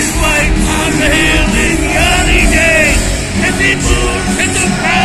is like on hill in the early days, and the moon and the